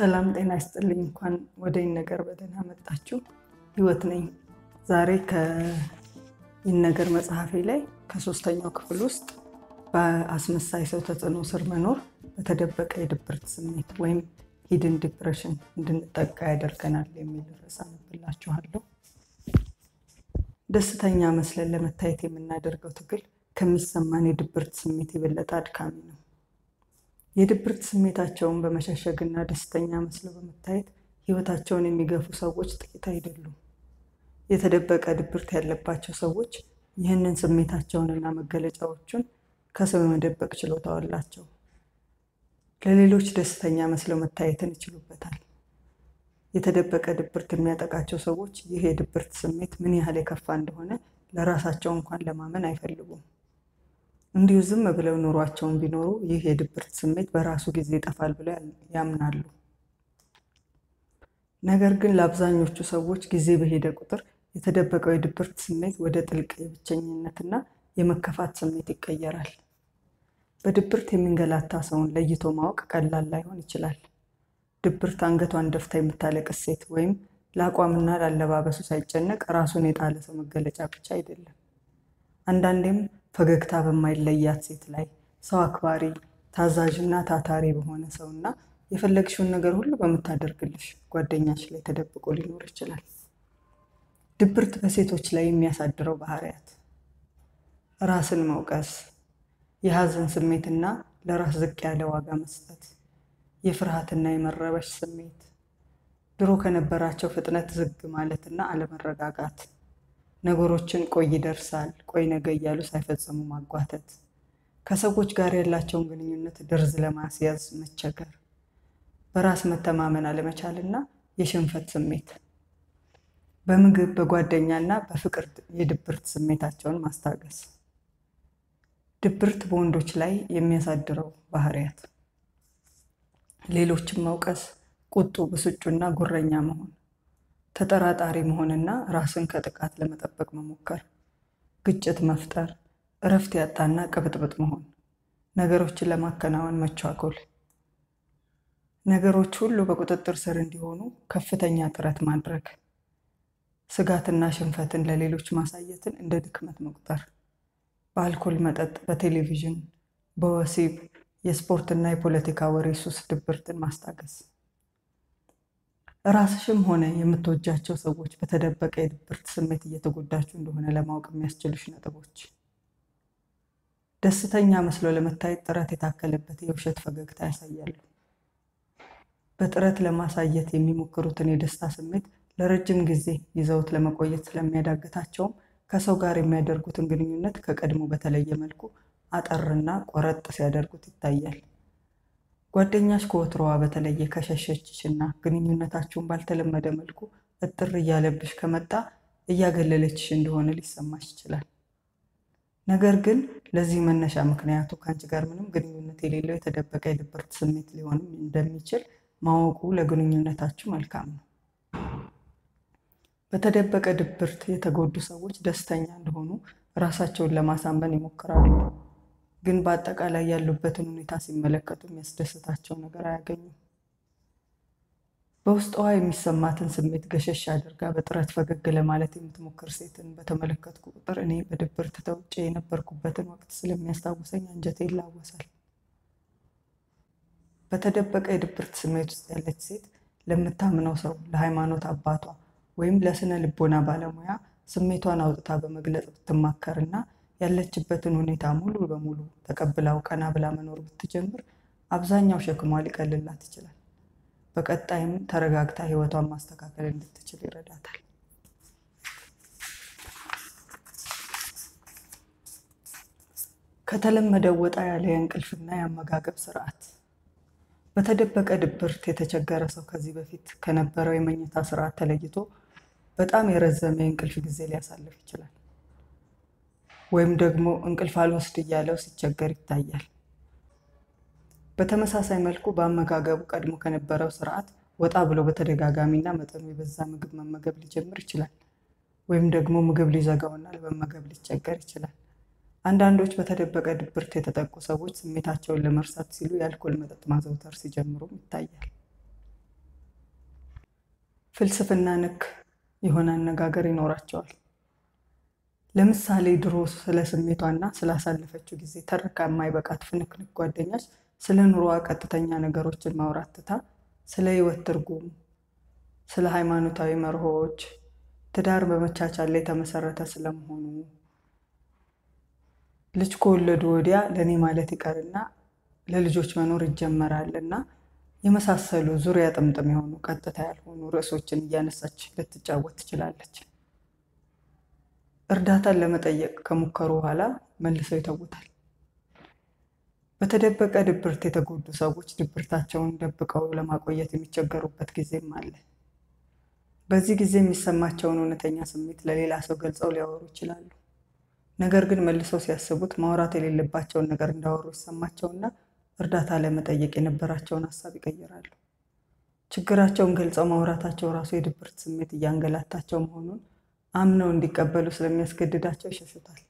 ሰላም ጤና ይስጥልኝ። እንኳን ወደ ይነገር በደህና መጣችሁ። ህይወት ነኝ። ዛሬ ከይነገር መጽሐፌ ላይ ከሶስተኛው ክፍል ውስጥ በአስመሳይ ሰው ተጽዕኖ ስር መኖር በተደበቀ የድብርት ስሜት ወይም ሂድን ዲፕሬሽን እንድንጠቃ ያደርገናል የሚል ርዕስ አነብላችኋለሁ። ደስተኛ መስለን ለመታየት የምናደርገው ትግል ከሚሰማን የድብርት ስሜት የበለጠ አድካሚ ነው። የድብርት ስሜታቸውን በመሸሸግና ደስተኛ መስለው በመታየት ህይወታቸውን የሚገፉ ሰዎች ጥቂት አይደሉም። የተደበቀ ድብርት ያለባቸው ሰዎች ይህንን ስሜታቸውንና መገለጫዎቹን ከሰው የመደበቅ ችሎታው አላቸው። ለሌሎች ደስተኛ መስለው መታየትን ይችሉበታል። የተደበቀ ድብርት የሚያጠቃቸው ሰዎች ይህ የድብርት ስሜት ምን ያህል የከፋ እንደሆነ ለራሳቸው እንኳን ለማመን አይፈልጉም። እንዲሁ ዝም ብለው ኑሯቸውን ቢኖሩ ይህ የድብርት ስሜት በራሱ ጊዜ ይጠፋል ብለው ያምናሉ። ነገር ግን ለአብዛኞቹ ሰዎች ጊዜ በሄደ ቁጥር የተደበቀው የድብርት ስሜት ወደ ጥልቅ የብቸኝነትና የመከፋት ስሜት ይቀየራል። በድብርት የሚንገላታ ሰውን ለይቶ ማወቅ ቀላል ላይሆን ይችላል። ድብርት አንገቷን ደፍታ የምታለቅስ ሴት ወይም ለአቋምና ለአለባበሱ ሳይጨነቅ ራሱን የጣለ ሰው መገለጫ ብቻ አይደለም። አንዳንዴም ፈገግታ በማይለያት ሴት ላይ ሰው አክባሪ፣ ታዛዥና ታታሪ በሆነ ሰውና የፈለግሽውን ነገር ሁሉ በምታደርግልሽ ጓደኛሽ ላይ ተደብቆ ሊኖር ይችላል። ድብርት በሴቶች ላይ የሚያሳድረው ባህሪያት ራስን መውቀስ፣ የሀዘን ስሜትና ለራስ ዝቅ ያለ ዋጋ መስጠት፣ የፍርሃትና የመረበሽ ስሜት፣ ድሮ ከነበራቸው ፍጥነት ዝግ ማለትና አለመረጋጋት፣ ነገሮችን ቆይ ይደርሳል፣ ቆይ ነገ እያሉ ሳይፈጽሙ ማጓተት፣ ከሰዎች ጋር ያላቸውን ግንኙነት ደርዝ ለማስያዝ መቸገር፣ በራስ መተማመን አለመቻልና የሽንፈት ስሜት፣ በምግብ በጓደኛና በፍቅር የድብርት ስሜታቸውን ማስታገስ። ድብርት በወንዶች ላይ የሚያሳድረው ባህሪያት። ሌሎችን መውቀስ፣ ቁጡ፣ ብስጩና ጉረኛ መሆን፣ ተጠራጣሪ መሆንና ራስን ከጥቃት ለመጠበቅ መሞከር፣ ግጭት መፍጠር፣ እረፍት ያጣና ቅብጥብጥ መሆን፣ ነገሮችን ለማከናወን መቻኮል፣ ነገሮች ሁሉ በቁጥጥር ስር እንዲሆኑ ከፍተኛ ጥረት ማድረግ፣ ስጋትና ሽንፈትን ለሌሎች ማሳየትን እንደ ድክመት መቁጠር፣ በአልኮል መጠጥ፣ በቴሌቪዥን፣ በወሲብ የስፖርትና የፖለቲካ ወሬ ሱስ ድብርትን ማስታገስ። ራስሽም ሆነ የምትወጃቸው ሰዎች በተደበቀ የድብርት ስሜት እየተጎዳችሁ እንደሆነ ለማወቅ የሚያስችሉሽ ነጥቦች። ደስተኛ መስሎ ለመታየት ጥረት የታከለበት የውሸት ፈገግታ ያሳያሉ። በጥረት ለማሳየት የሚሞክሩትን የደስታ ስሜት ለረጅም ጊዜ ይዘውት ለመቆየት ስለሚያዳግታቸውም ከሰው ጋር የሚያደርጉትን ግንኙነት ከቀድሞ በተለየ መልኩ አጠርና ቆረጥ ሲያደርጉት ይታያል። ጓደኛሽ ከወትሮዋ በተለየ ከሸሸችሽ እና ግንኙነታችሁን ባልተለመደ መልኩ እጥር እያለብሽ ከመጣ እያገለለችሽ እንደሆነ ሊሰማሽ ይችላል። ነገር ግን ለዚህ መነሻ ምክንያቱ ከአንቺ ጋር ምንም ግንኙነት የሌለው የተደበቀ የድብርት ስሜት ሊሆንም እንደሚችል ማወቁ ለግንኙነታችሁ መልካም ነው። በተደበቀ ድብርት የተጎዱ ሰዎች ደስተኛ እንደሆኑ ራሳቸውን ለማሳመን ይሞክራሉ። ግን በአጠቃላይ ያሉበትን ሁኔታ ሲመለከቱ የሚያስደስታቸው ነገር አያገኙም። በውስጧ የሚሰማትን ስሜት ገሸሽ አድርጋ በጥረት ፈገግ ለማለት የምትሞክር ሴትን በተመለከትኩ ቁጥር እኔ በድብርት ተውጬ የነበርኩበትን ወቅት ስለሚያስታውሰኝ አንጀቴ ይላወሳል። በተደበቀ የድብርት ስሜት ውስጥ ያለች ሴት ለምታምነው ሰው፣ ለሃይማኖት አባቷ ወይም ለስነ ልቦና ባለሙያ ስሜቷን አውጥታ በመግለጽ ብትማከርና ያለችበትን ሁኔታ ሙሉ በሙሉ ተቀብላው ቀና ብላ መኖር ብትጀምር አብዛኛው ሸክሟ ሊቀልላት ይችላል። በቀጣይም ተረጋግታ ሕይወቷን ማስተካከል እንድትችል ይረዳታል። ከተለመደው ወጣ ያለ የእንቅልፍና የአመጋገብ ስርዓት። በተደበቀ ድብርት የተቸገረ ሰው ከዚህ በፊት ከነበረው የመኝታ ስርዓት ተለይቶ በጣም የረዘመ የእንቅልፍ ጊዜ ሊያሳልፍ ይችላል። ወይም ደግሞ እንቅልፍ አልወስድ እያለው ሲቸገር ይታያል። በተመሳሳይ መልኩ በአመጋገቡ ቀድሞ ከነበረው ስርዓት ወጣ ብሎ በተደጋጋሚና መጠኑ የበዛ ምግብ መመገብ ሊጀምር ይችላል። ወይም ደግሞ ምግብ ሊዘጋውና ለመመገብ ሊቸገር ይችላል። አንዳንዶች በተደበቀ ድብርት የተጠቁ ሰዎች ስሜታቸውን ለመርሳት ሲሉ የአልኮል መጠጥ ማዘውተር ሲጀምሩም ይታያል። ፍልስፍና ነክ የሆነ አነጋገር ይኖራቸዋል። ለምሳሌ ድሮ ስለ ስሜቷና ስላሳለፈችው ጊዜ ተርካ የማይበቃት ፍንክንክ ጓደኛች ስለ ኑሮዋ ቀጥተኛ ነገሮችን ማውራት ትታ ስለ ሕይወት ትርጉም፣ ስለ ሃይማኖታዊ መርሆዎች፣ ትዳር በመቻቻል ላይ የተመሰረተ ስለመሆኑ፣ ልጅ ከወለዱ ወዲያ ለእኔ ማለት ይቀርና ለልጆች መኖር ይጀመራል እና የመሳሰሉ ዙሪያ ጥምጥም የሆኑ ቀጥታ ያልሆኑ ርዕሶችን እያነሳች ልትጫወት ትችላለች። እርዳታን ለመጠየቅ ከሞከሩ በኋላ መልሰው ይተውታል። በተደበቀ ድብርት የተጎዱ ሰዎች ድብርታቸውን ደብቀው ለማቆየት የሚቸገሩበት ጊዜም አለ። በዚህ ጊዜ የሚሰማቸውን እውነተኛ ስሜት ለሌላ ሰው ገልጸው ሊያወሩ ይችላሉ። ነገር ግን መልሰው ሲያስቡት ማውራት የሌለባቸውን ነገር እንዳወሩ ይሰማቸውና እርዳታ ለመጠየቅ የነበራቸውን ሀሳብ ይቀይራሉ። ችግራቸውን ገልጸው ማውራታቸው ራሱ የድብርት ስሜት እያንገላታቸው መሆኑን አምነው እንዲቀበሉ ስለሚያስገድዳቸው ይሸሹታል።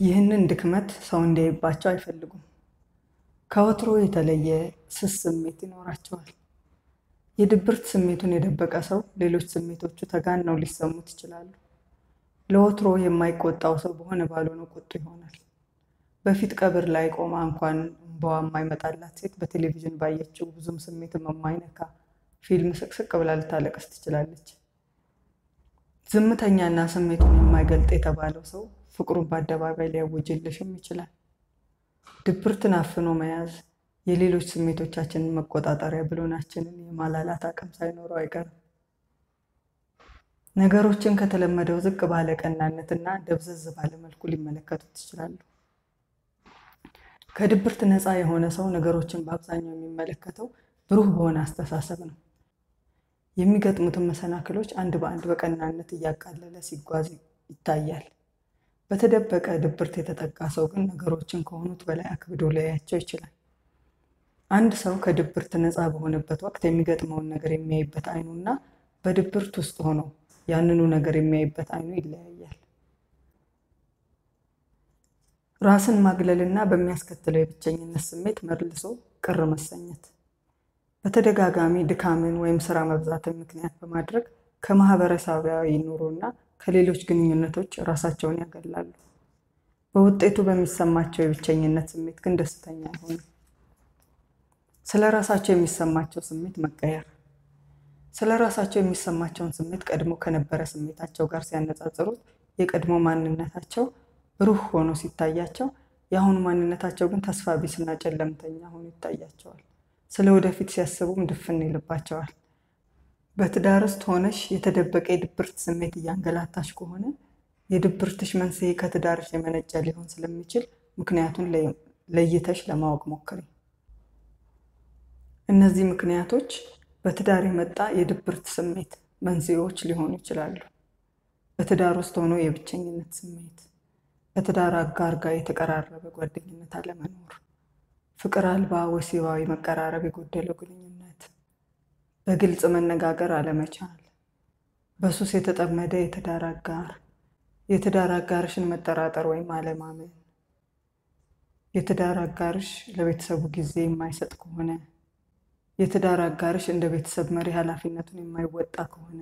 ይህንን ድክመት ሰው እንዲያይባቸው አይፈልጉም። ከወትሮ የተለየ ስስ ስሜት ይኖራቸዋል። የድብርት ስሜቱን የደበቀ ሰው ሌሎች ስሜቶቹ ተጋነው ሊሰሙት ይችላሉ። ለወትሮ የማይቆጣው ሰው በሆነ ባልሆነ ቁጡ ይሆናል። በፊት ቀብር ላይ ቆማ እንኳን እንባዋ የማይመጣላት ሴት በቴሌቪዥን ባየችው ብዙም ስሜትም የማይነካ ፊልም ስቅስቅ ብላ ልታለቅስ ትችላለች። ዝምተኛና ስሜቱን የማይገልጥ የተባለው ሰው ፍቅሩን በአደባባይ ሊያውጅልሽም ይችላል። ድብርትን አፍኖ መያዝ የሌሎች ስሜቶቻችንን መቆጣጠሪያ ብሎናችንን የማላላት አቅም ሳይኖረው አይቀርም። ነገሮችን ከተለመደው ዝቅ ባለ ቀናነትና ደብዘዝ ባለ መልኩ ሊመለከቱት ይችላሉ። ከድብርት ነፃ የሆነ ሰው ነገሮችን በአብዛኛው የሚመለከተው ብሩህ በሆነ አስተሳሰብ ነው። የሚገጥሙትን መሰናክሎች አንድ በአንድ በቀናነት እያቃለለ ሲጓዝ ይታያል። በተደበቀ ድብርት የተጠቃ ሰው ግን ነገሮችን ከሆኑት በላይ አክብዶ ሊያያቸው ይችላል። አንድ ሰው ከድብርት ነፃ በሆነበት ወቅት የሚገጥመውን ነገር የሚያይበት አይኑ እና በድብርት ውስጥ ሆኖ ያንኑ ነገር የሚያይበት አይኑ ይለያያል። ራስን ማግለል እና በሚያስከትለው የብቸኝነት ስሜት መልሶ ቅር መሰኘት በተደጋጋሚ ድካምን ወይም ስራ መብዛትን ምክንያት በማድረግ ከማህበረሰባዊ ኑሮ እና ከሌሎች ግንኙነቶች ራሳቸውን ያገላሉ። በውጤቱ በሚሰማቸው የብቸኝነት ስሜት ግን ደስተኛ አይሆኑም። ስለ ራሳቸው የሚሰማቸው ስሜት መቀየር ስለ ራሳቸው የሚሰማቸውን ስሜት ቀድሞ ከነበረ ስሜታቸው ጋር ሲያነጻጽሩት የቀድሞ ማንነታቸው ብሩህ ሆኖ ሲታያቸው፣ የአሁኑ ማንነታቸው ግን ተስፋ ቢስና ጨለምተኛ ሆኖ ይታያቸዋል። ስለ ወደፊት ሲያስቡም ድፍን ይልባቸዋል። በትዳር ውስጥ ሆነሽ የተደበቀ የድብርት ስሜት እያንገላታሽ ከሆነ የድብርትሽ መንስኤ ከትዳርሽ የመነጨ ሊሆን ስለሚችል ምክንያቱን ለይተሽ ለማወቅ ሞክሪ። እነዚህ ምክንያቶች በትዳር የመጣ የድብርት ስሜት መንስኤዎች ሊሆኑ ይችላሉ። በትዳር ውስጥ ሆኖ የብቸኝነት ስሜት፣ ከትዳር አጋር ጋር የተቀራረበ ጓደኝነት አለመኖር፣ ፍቅር አልባ ወሲባዊ መቀራረብ የጎደለው ግንኙነት፣ በግልጽ መነጋገር አለመቻል፣ በሱስ የተጠመደ የትዳር አጋር፣ የትዳር አጋርሽን መጠራጠር ወይም አለማመን፣ የትዳር አጋርሽ ለቤተሰቡ ጊዜ የማይሰጥ ከሆነ የትዳር አጋርሽ እንደ ቤተሰብ መሪ ኃላፊነቱን የማይወጣ ከሆነ፣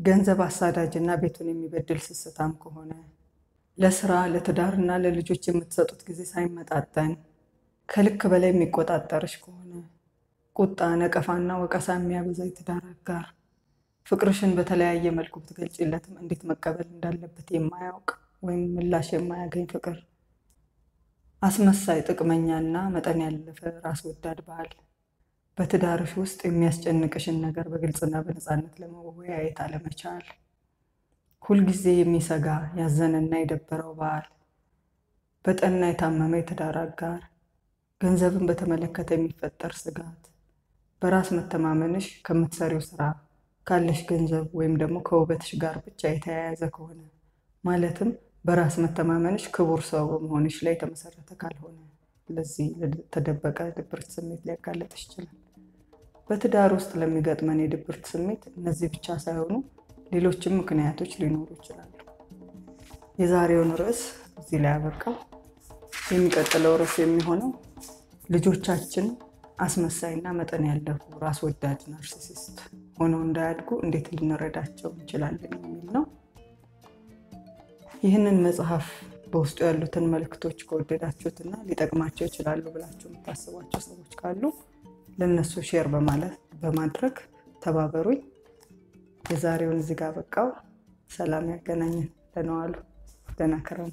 ገንዘብ አሳዳጅ እና ቤቱን የሚበድል ስስታም ከሆነ፣ ለስራ ለትዳርና ለልጆች የምትሰጡት ጊዜ ሳይመጣጠን ከልክ በላይ የሚቆጣጠርሽ ከሆነ፣ ቁጣ፣ ነቀፋና ወቀሳ የሚያበዛ የትዳር አጋር፣ ፍቅርሽን በተለያየ መልኩ ብትገልጪለትም እንዴት መቀበል እንዳለበት የማያውቅ ወይም ምላሽ የማያገኝ ፍቅር፣ አስመሳይ ጥቅመኛና መጠን ያለፈ ራስ ወዳድ ባል በትዳርሽ ውስጥ የሚያስጨንቅሽን ነገር በግልጽና በነፃነት ለመወያየት አለመቻል፣ ሁልጊዜ የሚሰጋ ያዘነና የደበረው ባል፣ በጠና የታመመ የትዳር አጋር፣ ገንዘብን በተመለከተ የሚፈጠር ስጋት፣ በራስ መተማመንሽ ከምትሰሪው ስራ ካለሽ ገንዘብ ወይም ደግሞ ከውበትሽ ጋር ብቻ የተያያዘ ከሆነ ማለትም በራስ መተማመንሽ ክቡር ሰው በመሆንሽ ላይ የተመሰረተ ካልሆነ ለዚህ ለተደበቀ ድብርት ስሜት ሊያጋለጥሽ ይችላል። በትዳር ውስጥ ለሚገጥመን የድብርት ስሜት እነዚህ ብቻ ሳይሆኑ ሌሎችም ምክንያቶች ሊኖሩ ይችላሉ። የዛሬውን ርዕስ እዚህ ላይ ያበቃው። የሚቀጥለው ርዕስ የሚሆነው ልጆቻችን አስመሳይና መጠን ያለፉ ራስ ወዳድ ናርሲሲስት ሆነው እንዳያድጉ እንዴት ልንረዳቸው እንችላለን የሚል ነው። ይህንን መጽሐፍ በውስጡ ያሉትን መልእክቶች ከወደዳችሁትና ሊጠቅማቸው ይችላሉ ብላችሁ የምታስቧቸው ሰዎች ካሉ ለእነሱ share በማድረግ ተባበሩኝ። የዛሬውን እዚህ ጋር በቃው። ሰላም ያገናኘን። ደህና ዋሉ። ደህና ከረሙ።